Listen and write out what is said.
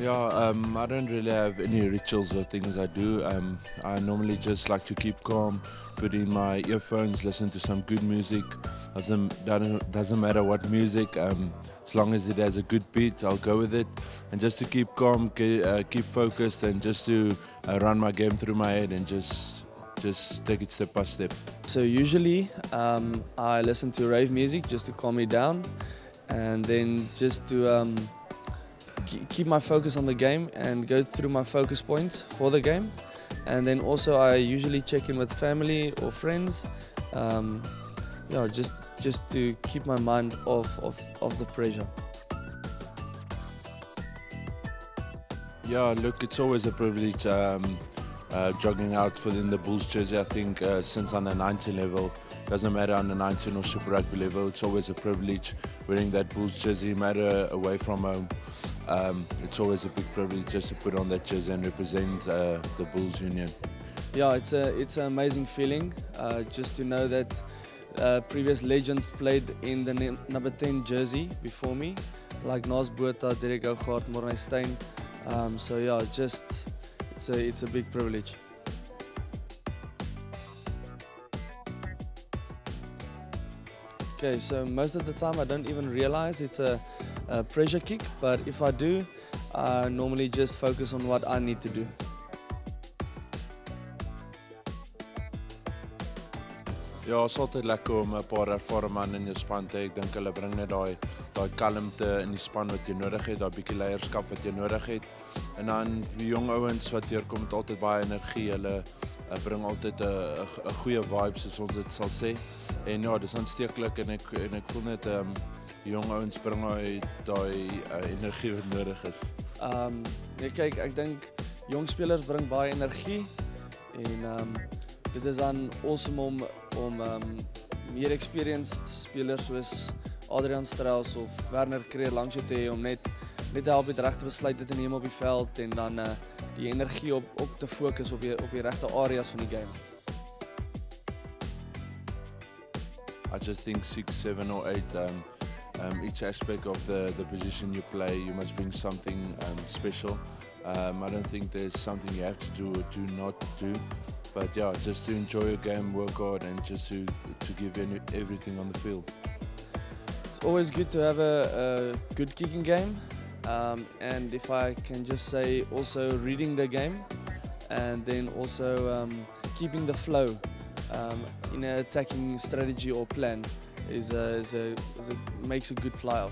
Yeah, um, I don't really have any rituals or things I do. Um, I normally just like to keep calm, put in my earphones, listen to some good music. Doesn't doesn't, matter what music, um, as long as it has a good beat, I'll go with it. And just to keep calm, uh, keep focused, and just to uh, run my game through my head and just just take it step by step. So usually um, I listen to rave music just to calm me down, and then just to um, keep my focus on the game and go through my focus points for the game. And then also I usually check in with family or friends, um, yeah, just just to keep my mind off of, the pressure. Yeah, look, it's always a privilege um, uh, jogging out within the Bulls jersey. I think uh, since under 19 level, doesn't matter under 19 or Super Rugby level, it's always a privilege wearing that Bulls jersey, matter away from home. Um, it's always a big privilege just to put on that jersey and represent uh, the Bulls Union. Yeah, it's a it's an amazing feeling uh, just to know that uh, previous legends played in the number 10 jersey before me, like Naas Botha, Derick Hougaard, Morne Steyn. Um, so yeah, just it's a it's a big privilege. Okay, so most of the time I don't even realize it's a, a pressure kick, but if I do, I normally just focus on what I need to do. Ja, is altyd lekker om 'n paar ervare manne in jou span te. Ek dink hulle bring net daai daai kalmte in die span wat jy nodig het, daai bietjie leierskap wat jy nodig het. En dan vir jong ouens wat hier kom met altyd baie energie. Hulle uh, bring altyd 'n 'n 'n goeie vibe soos ons dit sal sê. En ja, dis aansteeklik en ek en ek voel net ehm um, die jong ouens bring daai daai uh, energie wat nodig is. Nee kyk, ek dink jong spelers bring baie energie en um dit is dan awesome om om meer experienced spelers soos Adrian Strauss of Werner Kreer langs te om net net help met regte besluite te neem op die veld en dan uh die energie op op te fokus op die op die regte areas van die game. I just think six, seven, or eight. Um, um, each aspect of the, the position you play, you must bring something um, special. Um, I don't think there's something you have to do or do not do, but yeah, just to enjoy your game, work hard, and just to to give any, everything on the field. It's always good to have a, a good kicking game. Um, and if I can just say, also reading the game and then also um, keeping the flow um, in an attacking strategy or plan is, a, is, a, is a, makes a good flyhalf.